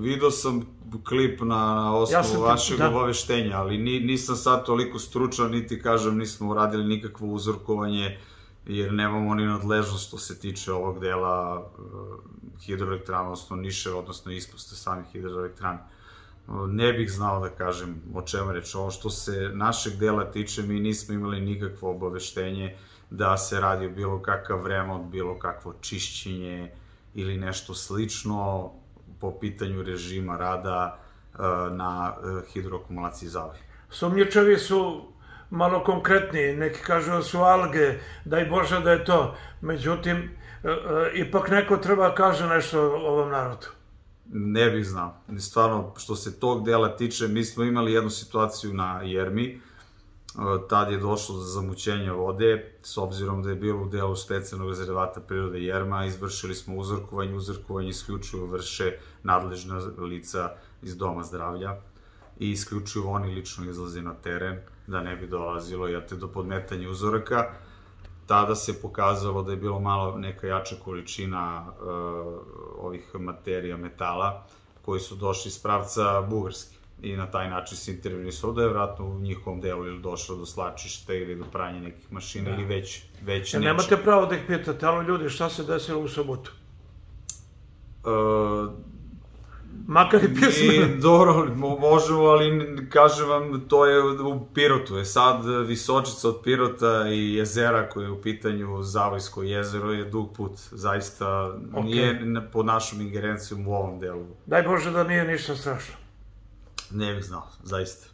video sam klip na, na osnovu Ja vašeg da. obaveštenja, ali ni, nisam sad toliko stručan, niti kažem nismo uradili nikakvo uzorkovanje, jer nemamo ni nadležnost što se tiče ovog dela uh, hidroelektrana, odnosno niše, odnosno ispuste samih hidroelektrana. Uh, Ne bih znao da kažem o čemu reč. Ovo što se našeg dela tiče, mi nismo imali nikakvo obaveštenje da se radi o bilo kakav remont, bilo kakvo čišćenje ili nešto slično po pitanju režima rada uh, na uh, hidroakumulaciji Zavi. Sumnjičevi su malo konkretniji, neki kažu da su alge, daj Bože da je to. Međutim, e, e, ipak neko treba kaže nešto ovom narodu. Ne bih znao. Stvarno, što se tog dela tiče, mi smo imali jednu situaciju na Jermi, tad je došlo do zamućenja vode, s obzirom da je bilo u delu specijalnog rezervata prirode Jerma, izvršili smo uzorkovanje, uzorkovanje isključivo vrše nadležna lica iz Doma zdravlja i isključivo oni lično izlaze na teren, da ne bi dolazilo jel te, do podmetanja uzoraka. Tada se pokazalo da je bilo malo neka jača količina uh, ovih materija, metala, koji su došli iz pravca Bugarske i na taj način se intervenisalo da je vratno u njihovom delu ili došlo do slačišta ili do pranja nekih mašina ili već, već E, nečeg. nemate pravo da ih pitate, ali ljudi, šta se desilo u sobotu? Uh, Makar i pismeno. dobro, mo- možemo, ali kažem vam, to je u Pirotu. Je sad e, Visočica od Pirota i jezera koje je u pitanju Zavojsko jezero je dug put. Zaista nije n- pod našom ingerencijom u ovom delu. Daj Bože da nije ništa strašno. Ne bih znao, zaista.